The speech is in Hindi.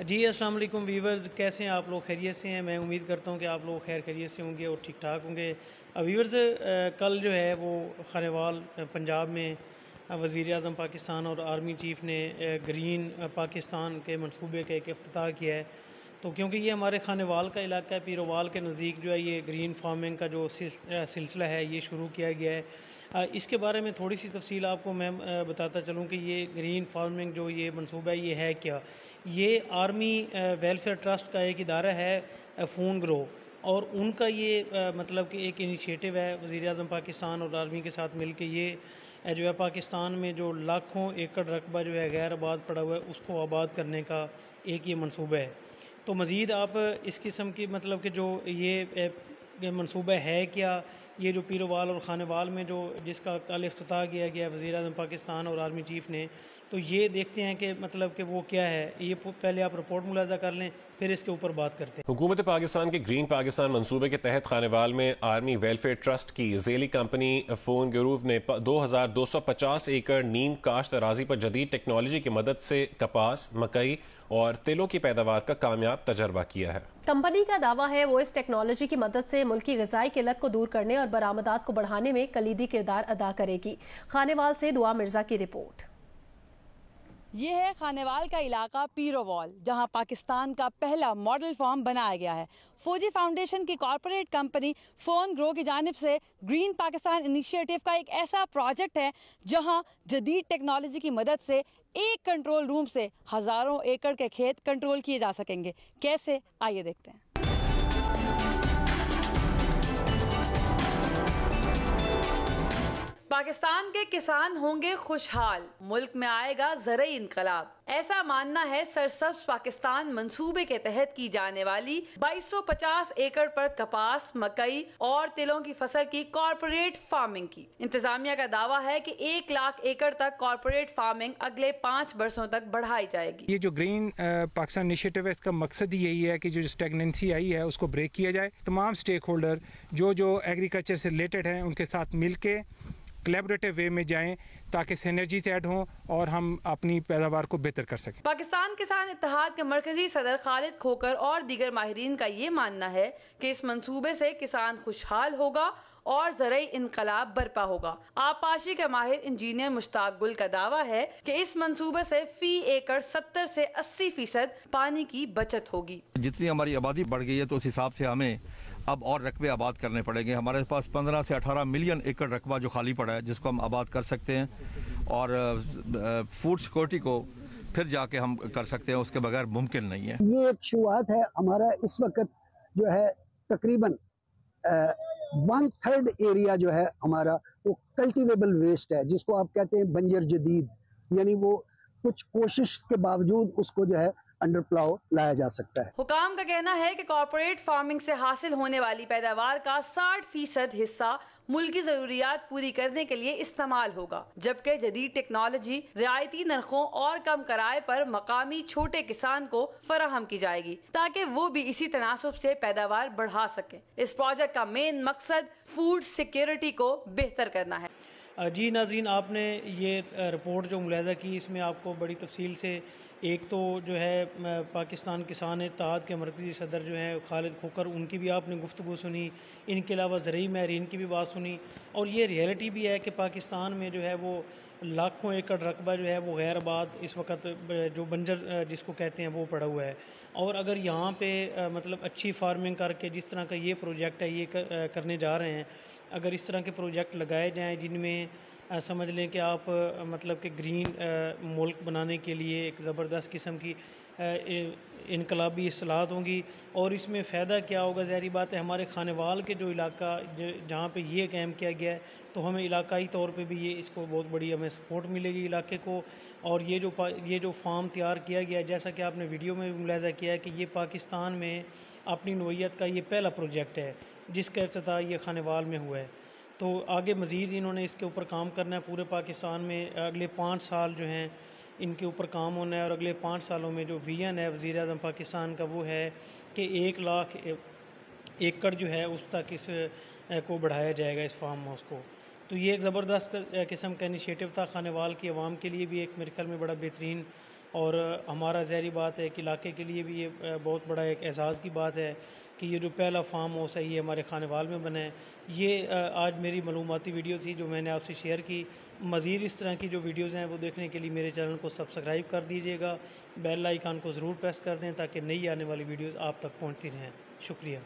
जी, अस्सलाम वालेकुम वीवर्स कैसे हैं आप लोग? खैरियत से हैं। मैं उम्मीद करता हूँ कि आप लोग खैर खैरियत से होंगे और ठीक ठाक होंगे। वीवर्स कल जो है वो खरेवाल पंजाब में वज़ी अजम पाकिस्तान और आर्मी चीफ़ ने ग्रीन पाकिस्तान के मनसूबे का एक अफ्ताह किया है। तो क्योंकि ये हमारे खानेवाल का इलाका है, पीरोवाल के नज़दीक जो है ये ग्रीन फ़ार्मिंग का जो सिलसिला है, ये शुरू किया गया है। इसके बारे में थोड़ी सी तफसील आपको मैं बताता चलूँ कि ये ग्रीन फ़ार्मिंग जो ये मनसूबा है, ये है क्या? ये आर्मी वेलफेयर ट्रस्ट का एक इदारा है फ़ोन ग्रो। और उनका ये मतलब कि एक इनिशिएटिव है वज़ी अजम पाकिस्तान और आर्मी के साथ मिल के ये जो है पाकिस्तान में जो लाखों एकड़ रकबा जो है गैर आबाद पड़ा हुआ है, उसको आबाद करने का एक ये मनसूबा है। तो मज़ीद आप इस किस्म की मतलब कि जो ये मनसूबा है क्या? ये जो पीरोवाल और खानेवाल में जो जिसका कल अफ्ताह किया गया वज़ी अजम पाकिस्तान और आर्मी चीफ़ ने तो ये देखते हैं कि मतलब कि वो क्या है? ये पहले आप रिपोर्ट मुलाजा कर लें, फिर इसके ऊपर बात करते हैं। हुकूमत पाकिस्तान के ग्रीन पाकिस्तान मनसूबे के तहत खानेवाल में आर्मी वेलफेयर ट्रस्ट की जेली कंपनी फ़ोन ग्रूव ने दो हज़ार दो सौ पचास एकड़ नीम काश्त अराजी पर जदीद टेक्नोलॉजी की मदद से कपास, मकई और तेलों की पैदावार का कामयाब तजर्बा किया है। कंपनी का दावा है, वो इस टेक्नोलॉजी की मदद से की गजाई किल्लत को दूर करने और बरामदात को बढ़ाने में कलीदी किरदार अदा करेगी। खानेवाल से दुआ मिर्ज़ा की रिपोर्ट। ये है खानेवाल का इलाका पीरोवाल, जहाँ पाकिस्तान का पहला मॉडल फार्म बनाया गया है। फौजी फाउंडेशन की कॉरपोरेट कंपनी फ़ोन ग्रो की जानब से ग्रीन पाकिस्तान इनिशिएटिव का एक ऐसा प्रोजेक्ट है, जहाँ जदीद टेक्नोलॉजी की मदद से एक कंट्रोल रूम से हज़ारों एकड़ के खेत कंट्रोल किए जा सकेंगे। कैसे? आइए देखते हैं। पाकिस्तान के किसान होंगे खुशहाल। मुल्क में आएगा ज़रिए इनकलाब। ऐसा मानना है सरसब्ज पाकिस्तान मंसूबे के तहत की जाने वाली 2250 एकड़ पर कपास, मकई और तिलों की फ़सल की कॉरपोरेट फ़ार्मिंग की। इंतजामिया का दावा है कि एक लाख एकड़ तक कॉरपोरेट फ़ार्मिंग अगले पाँच बरसों तक बढ़ाई जाएगी। ये जो ग्रीन पाकिस्तान इनिशिएटिव है, इसका मकसद ही यही है कि जो स्टेगनेंसी आई है, उसको ब्रेक किया जाए। तमाम स्टेक होल्डर जो जो एग्रीकल्चर से रिलेटेड है, उनके साथ मिल के कलेबरेटिव वे में जाएँ ताकि सैनर्जीज ऐड हों और हम अपनी पैदावार को बेहतर कर सकें। पाकिस्तान किसान इतिहाद के मरकजी सदर खालिद खोकर और दीगर माहरीन का ये मानना है कि इस मंसूबे से किसान खुशहाल होगा और ज़रिए इनकलाब बरपा होगा। आपाशी के माहिर इंजीनियर मुश्ताक गुल का दावा है कि इस मंसूबे से फ़ी एकड़ 70 से 80 फ़ीसद पानी की बचत होगी। जितनी हमारी आबादी बढ़ गई है तो उस हिसाब से हमें अब और रकबे आबाद करने पड़ेंगे। हमारे पास 15 से 18 मिलियन एकड़ रकबा जो खाली पड़ा है, जिसको हम आबाद कर सकते हैं और फ़ूड सिक्योरिटी को फिर जाके हम कर सकते हैं, उसके बगैर मुमकिन नहीं है। ये एक शुरुआत है हमारा। इस वक्त जो है तकरीबन वन थर्ड एरिया जो है हमारा वो कल्टीवेबल वेस्ट है, जिसको आप कहते हैं बंजर जदीद। यानी वो कुछ कोशिश के बावजूद उसको जो है अंडर प्लाव लाया जा सकता है। हुकाम का कहना है कि कॉरपोरेट फ़ार्मिंग से हासिल होने वाली पैदावार का 60 फ़ीसद हिस्सा मुल्की जरूरियात पूरी करने के लिए इस्तेमाल होगा, जबकि जदीद टेक्नोलॉजी रियायती नरखों और कम किराए पर मकामी छोटे किसान को फराहम की जाएगी, ताकि वो भी इसी तनासब से पैदावार बढ़ा सके। इस प्रोजेक्ट का मेन मकसद फ़ूड सिक्योरिटी को बेहतर करना है। जी नाजीन आपने ये रिपोर्ट जो मुलाजा की, इसमें आपको बड़ी तफसील से एक तो जो है पाकिस्तान किसान इतहाद के मरकज़ी सदर जो हैं, खालिद खोकर उनकी भी आपने गुफ्तु सुनी, इनके अलावा ज़रूरी महरीन की भी बात सुनी, और ये रियलिटी भी है कि पाकिस्तान में जो है वो लाखों एकड़ रकबा जो है वो गैर आबाद इस वक्त जो बंजर जिसको कहते हैं वो पड़ा हुआ है। और अगर यहाँ पे मतलब अच्छी फ़ार्मिंग करके जिस तरह का ये प्रोजेक्ट है, ये करने जा रहे हैं, अगर इस तरह के प्रोजेक्ट लगाए जाएँ जिनमें समझ लें कि आप मतलब कि ग्रीन मुल्क बनाने के लिए एक ज़बरदस्त किस्म की इनकलाबी असलाहत होंगी। और इसमें फ़ायदा क्या होगा? ज़हरी बात है, हमारे खानेवाल के जो इलाका जहाँ पे ये कैम किया गया है तो हमें इलाकाई तौर पे भी ये, इसको बहुत बड़ी हमें सपोर्ट मिलेगी इलाके को। और ये जो ये जो फार्म तैयार किया गया है, जैसा कि आपने वीडियो में भी मुलाजा किया है कि ये पाकिस्तान में अपनी नोयत का ये पहला प्रोजेक्ट है, जिसका अफ्ताह ये खानेवाल में हुआ है। तो आगे मज़ीद इन्होंने इसके ऊपर काम करना है पूरे पाकिस्तान में। अगले पाँच साल जो हैं, इनके ऊपर काम होना है और अगले पाँच सालों में जो वीन है वज़ी अजम पाकिस्तान का, वो है कि एक लाख एकड़ जो है, उस तक इस को बढ़ाया जाएगा, इस फार्म हाउस को। तो ये एक ज़बरदस्त किस्म का इनिशिएटिव था खानेवाल की आवाम के लिए भी, एक मेरे ख्याल में बड़ा बेहतरीन और हमारा जहरी बात है कि इलाके के लिए भी ये बहुत बड़ा एक एजाज़ की बात है कि ये जो पहला फार्म हाउस है, ये हमारे खाने वाल में बना ये आज मेरी मालूमती वीडियो थी जो मैंने आपसे शेयर की। मज़ीद इस तरह की जो वीडियोज़ हैं वो देखने के लिए मेरे चैनल को सब्सक्राइब कर दीजिएगा। बेल आइकान को ज़रूर प्रेस कर दें ताकि नई आने वाली वीडियोज़ आप तक पहुँचती रहें। शुक्रिया।